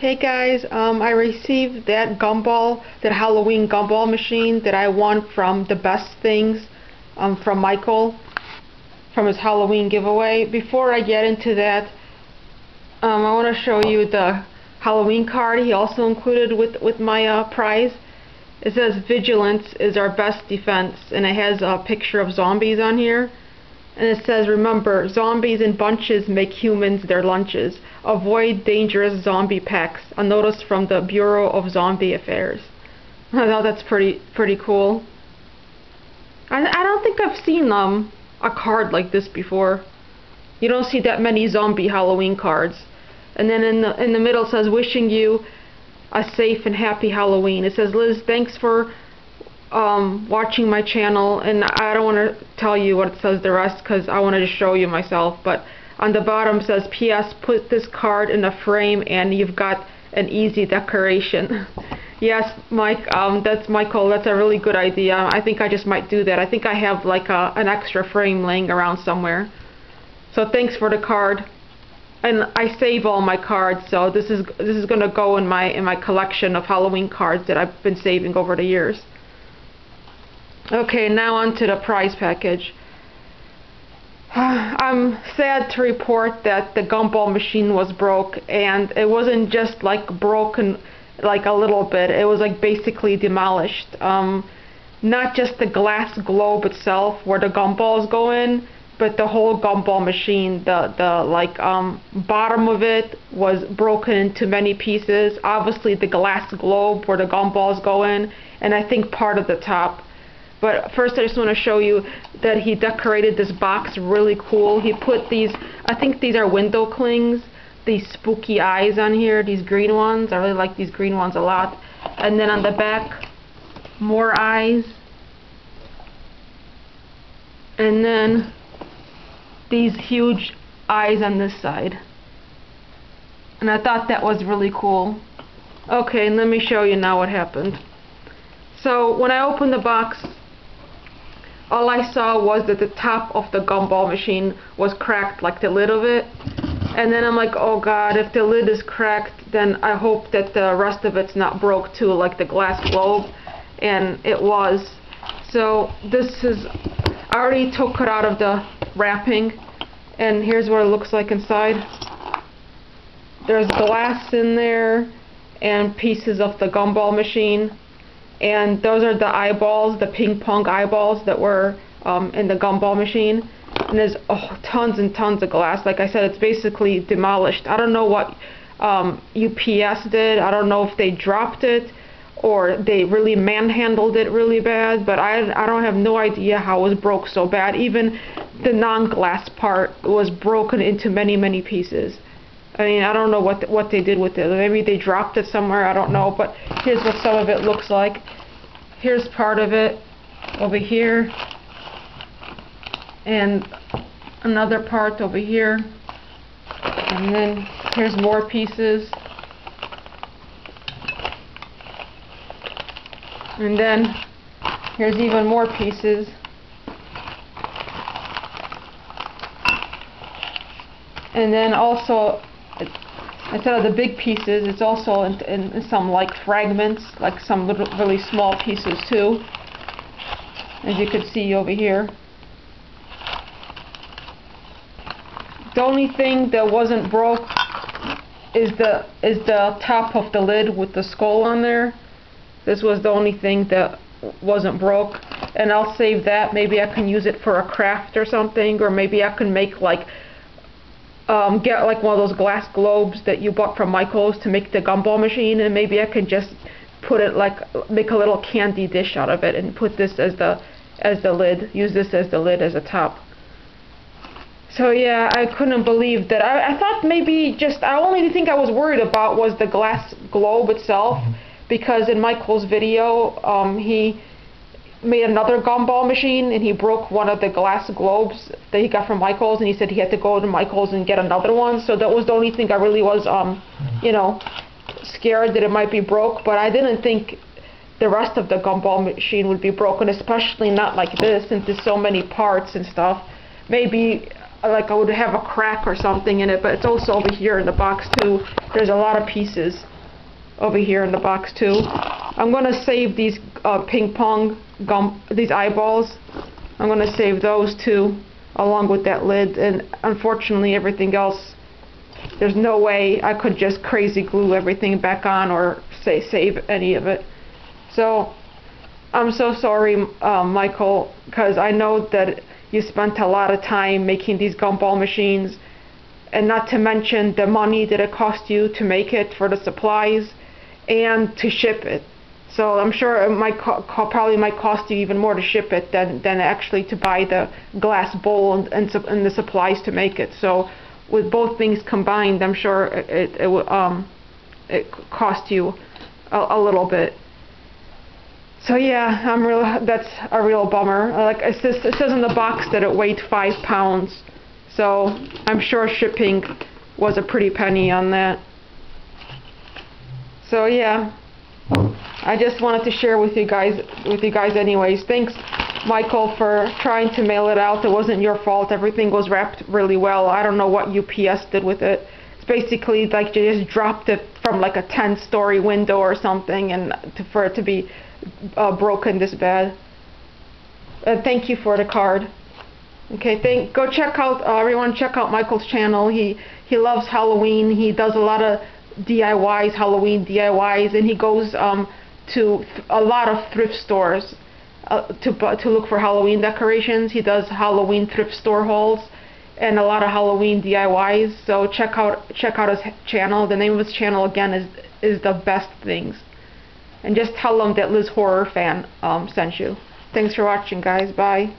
Hey guys, um, I received that gumball, that Halloween gumball machine that I won from the best things um, from Michael from his Halloween giveaway. Before I get into that, um, I want to show you the Halloween card he also included with with my uh, prize. It says vigilance is our best defense and it has a picture of zombies on here. And it says, remember, zombies in bunches make humans their lunches. Avoid dangerous zombie packs. A notice from the Bureau of Zombie Affairs. I thought that's pretty pretty cool. I, I don't think I've seen um a card like this before. You don't see that many zombie Halloween cards. And then in the in the middle says wishing you a safe and happy Halloween. It says Liz, thanks for um, watching my channel, and I don't want to tell you what it says the rest because I wanted to show you myself, but on the bottom says, P.S. Put this card in a frame and you've got an easy decoration. yes, Mike, um, that's Michael. That's a really good idea. I think I just might do that. I think I have like a, an extra frame laying around somewhere. So thanks for the card. And I save all my cards, so this is this is going to go in my in my collection of Halloween cards that I've been saving over the years. Okay, now on to the prize package. I'm sad to report that the gumball machine was broke and it wasn't just like broken like a little bit. It was like basically demolished. Um, not just the glass globe itself where the gumballs go in but the whole gumball machine the the like um, bottom of it was broken into many pieces. Obviously the glass globe where the gumballs go in and I think part of the top but first I just want to show you that he decorated this box really cool. He put these, I think these are window clings, these spooky eyes on here, these green ones. I really like these green ones a lot. And then on the back, more eyes. And then these huge eyes on this side. And I thought that was really cool. Okay, and let me show you now what happened. So when I opened the box, all I saw was that the top of the gumball machine was cracked, like the lid of it. And then I'm like, oh god, if the lid is cracked, then I hope that the rest of it's not broke too, like the glass globe. And it was. So this is, I already took it out of the wrapping. And here's what it looks like inside. There's glass in there and pieces of the gumball machine and those are the eyeballs, the ping pong eyeballs that were um, in the gumball machine. And there's oh, tons and tons of glass. Like I said, it's basically demolished. I don't know what um, UPS did. I don't know if they dropped it or they really manhandled it really bad. But I I don't have no idea how it was broke so bad. Even the non-glass part was broken into many many pieces. I mean, I don't know what what they did with it. Maybe they dropped it somewhere. I don't know. But here's what some of it looks like. Here's part of it over here, and another part over here, and then here's more pieces. And then here's even more pieces. And then also instead of the big pieces, it's also in, in, some like fragments, like some little, really small pieces too, as you can see over here. The only thing that wasn't broke is the is the top of the lid with the skull on there. This was the only thing that wasn't broke and I'll save that maybe I can use it for a craft or something or maybe I can make like um, get like one of those glass globes that you bought from Michael's to make the gumball machine and maybe I can just put it like make a little candy dish out of it and put this as the as the lid use this as the lid as a top so yeah I couldn't believe that I, I thought maybe just I only thing I was worried about was the glass globe itself mm-hmm. because in Michael's video um, he made another gumball machine and he broke one of the glass globes that he got from Michaels and he said he had to go to Michaels and get another one so that was the only thing I really was um you know scared that it might be broke but I didn't think the rest of the gumball machine would be broken especially not like this since there's so many parts and stuff maybe like I would have a crack or something in it, but it's also over here in the box too. There's a lot of pieces over here in the box too. I'm gonna save these uh, ping pong gum, these eyeballs. I'm gonna save those too, along with that lid. And unfortunately, everything else, there's no way I could just crazy glue everything back on or say save any of it. So I'm so sorry, um, Michael, because I know that you spent a lot of time making these gumball machines, and not to mention the money that it cost you to make it for the supplies and to ship it. So I'm sure it might co probably might cost you even more to ship it than than actually to buy the glass bowl and and, and the supplies to make it. So with both things combined, I'm sure it it, it um it cost you a, a little bit. So yeah, I'm real. That's a real bummer. Like it says, it says in the box that it weighed five pounds. So I'm sure shipping was a pretty penny on that. So yeah, I just wanted to share with you guys, with you guys anyways. Thanks, Michael, for trying to mail it out. It wasn't your fault. Everything was wrapped really well. I don't know what UPS did with it. It's basically like you just dropped it from like a 10-story window or something, and to, for it to be uh, broken this bad. Uh, thank you for the card. Okay, thank. Go check out uh, everyone. Check out Michael's channel. He he loves Halloween. He does a lot of DIYs, Halloween DIYs, and he goes um, to a lot of thrift stores uh, to to look for Halloween decorations. He does Halloween thrift store hauls and a lot of Halloween DIYs. So check out check out his channel. The name of his channel again is is the best things. And just tell him that Liz Horror fan um, sent you. Thanks for watching, guys. Bye.